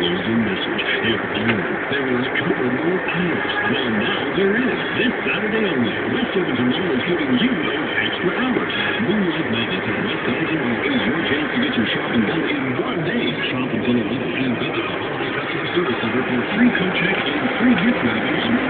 There's a message. If only there was a couple more hours. Well, now there is. This Saturday only. West Edmonton Mall is giving you those extra hours. Moonlight Madness at West Edmonton will be your chance to get your shopping done in one day. Shop until 11 and visit the Holiday Customer Service Center for free coat check and free gift wrappers.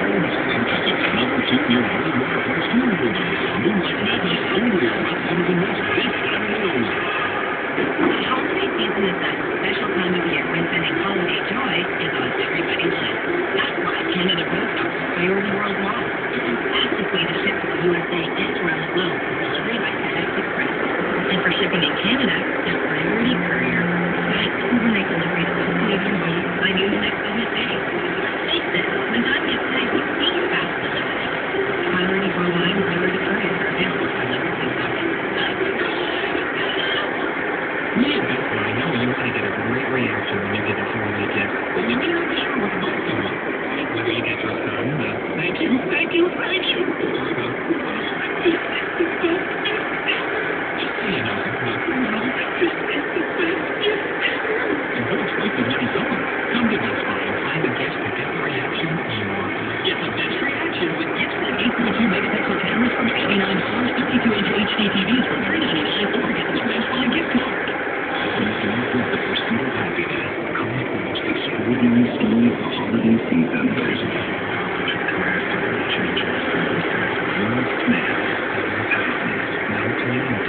looking for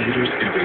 used in the